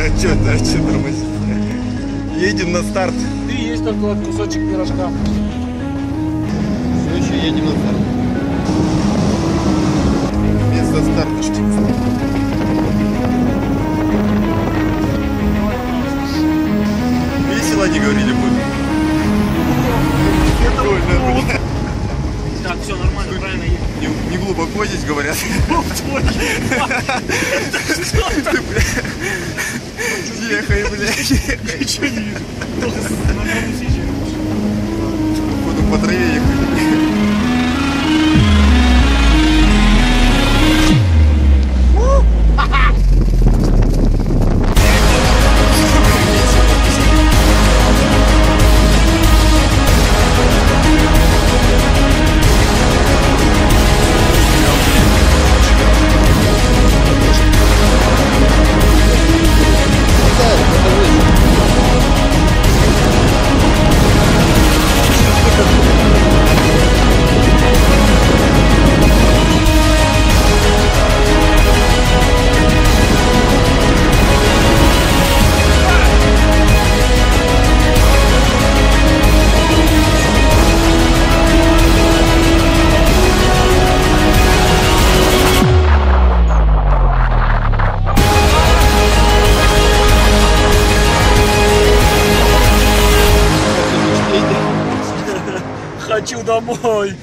Да что, да что тормозить? Едем на старт. Ты есть только вот кусочек пирожка. Все еще едем на старт. Место старта штиф. Весело они говорили будет. Прикольно, бля. Так, все нормально, правильно. Не, не глубоко здесь говорят. 一緒にいる。Хочу домой.